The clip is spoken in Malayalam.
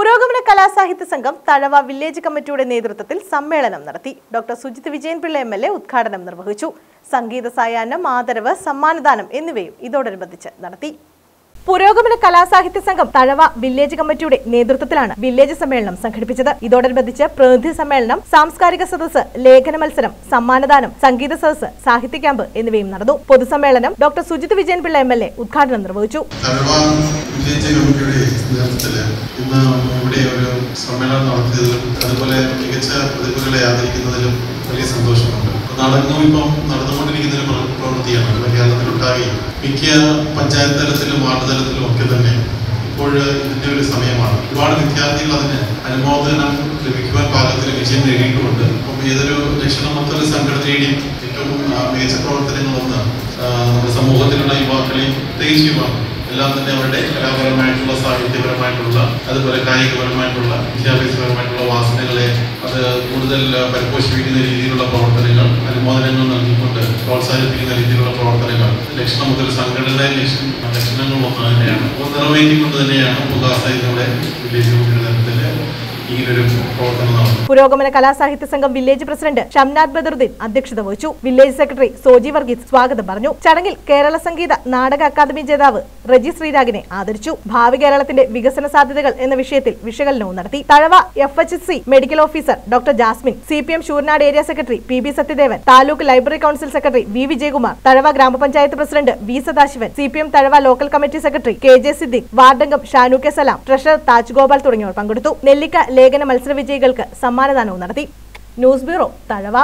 പുരോഗമന കലാസാഹിത്യ സംഘം തഴവ വില്ലേജ് കമ്മിറ്റിയുടെ നേതൃത്വത്തിൽ സമ്മേളനം നടത്തി. Doctor Sujith Vijayanpillai M L A ഉദ്ഘാടനം നിർവഹിച്ചു. സംഗീത സായാഹ്നം ആദരവ് സമ്മാനദാനം എന്നിവയും ഇതോടനുബന്ധിച്ച് നടത്തി. പുരോഗമന കലാസാഹിത്യ സംഘം തഴവ വില്ലേജ് കമ്മിറ്റിയുടെ നേതൃത്വത്തിലാണ് വില്ലേജ് സമ്മേളനം സംഘടിപ്പിച്ചത്. ഇതോടനുബന്ധിച്ച് പ്രതിനിധി സമ്മേളനം സാംസ്കാരിക സദസ്സ് ലേഖന മത്സരം സമ്മാനദാനം സംഗീത സദസ്സ് സാഹിത്യ ക്യാമ്പ് എന്നിവയും നടന്നു. പൊതുസമ്മേളനം doctor Sujith Vijayanpillai M L A ഉദ്ഘാടനം നിർവഹിച്ചു. നേതൃത്വത്തിൽ ഇന്ന് ഇവിടെ ഒരു സമ്മേളനം നടത്തിയതിലും അതുപോലെ മികച്ച പ്രതിഭകളെ ആദരിക്കുന്നതിലും വലിയ സന്തോഷമുണ്ട്. നാടകവും ഇപ്പം നടന്നുകൊണ്ടിരിക്കുന്ന ഒരു പ്രവൃത്തിയാണ്. നമ്മുടെ കേരളത്തിലൊട്ടാകെ മിക്ക പഞ്ചായത്ത് തലത്തിലും വാർഡ് തലത്തിലും ഒക്കെ തന്നെ ഇപ്പോൾ ഇതിന്റെ ഒരു സമയമാണ്. ഒരുപാട് വിദ്യാർത്ഥികൾ അതിന് അനുമോദനം ലഭിക്കുവാൻ പാകത്തിൽ വിജയം നേടിയിട്ടുമുണ്ട് അപ്പം ഏതൊരു രക്ഷണമൊത്തൊരു സംഘടനയുടെയും ഏറ്റവും മികച്ച പ്രവർത്തനങ്ങളൊന്ന് നമ്മുടെ സമൂഹത്തിലുള്ള യുവാക്കളെയും പ്രത്യേകിച്ച് യുവാക്കൾ എല്ലാം തന്നെ അവരുടെ കലാപരമായിട്ടുള്ള സാഹിത്യപരമായിട്ടുള്ള അതുപോലെ കായികപരമായിട്ടുള്ള വിദ്യാഭ്യാസപരമായിട്ടുള്ള വാസനകളെ അത് കൂടുതൽ പരിപോഷിപ്പിക്കുന്ന രീതിയിലുള്ള പ്രവർത്തനങ്ങൾ അനുമോദനങ്ങൾ നൽകിക്കൊണ്ട് പ്രോത്സാഹിപ്പിക്കുന്ന രീതിയിലുള്ള പ്രവർത്തനങ്ങൾ. ലക്ഷണം മുതൽ ലക്ഷ്യം ലക്ഷണങ്ങൾ ഒന്ന് തന്നെയാണ്. പുതാസ നിറവേറ്റിക്കൊണ്ട് തന്നെയാണ് പുകാസാഹിത്യയുടെ വില്ലേജ് പുരോഗമന കലാസാഹിത്യ സംഘം വില്ലേജ് പ്രസിഡന്റ് ഷംനാഥ് ബദറുദ്ദീൻ അധ്യക്ഷത വഹിച്ചു. വില്ലേജ് സെക്രട്ടറി സോജി വർഗീസ് സ്വാഗതം പറഞ്ഞു. ചടങ്ങിൽ കേരള സംഗീത നാടക അക്കാദമി ജേതാവ് റജി ശ്രീരാഗിനെ ആദരിച്ചു. ഭാവി കേരളത്തിന്റെ വികസന സാധ്യതകൾ എന്ന വിഷയത്തിൽ വിശകലനവും നടത്തി. Thazhava F H C medical officer doctor Jasmine C P M Sooranad area secretary P B Sathyadevan taluk library council secretary V Vijayakumar Thazhava grama panchayat president V Sadasivan C P M Thazhava local committee secretary K J Siddique വാർഡംഗം Shanu K Salam treasurer Taj Gopal തുടങ്ങിയവർ പങ്കെടുത്തു. നെല്ലിക്ക ലേഖന മത്സര വിജയികൾക്ക് സമ്മാനദാനവും നടത്തി. News bureau Thazhava.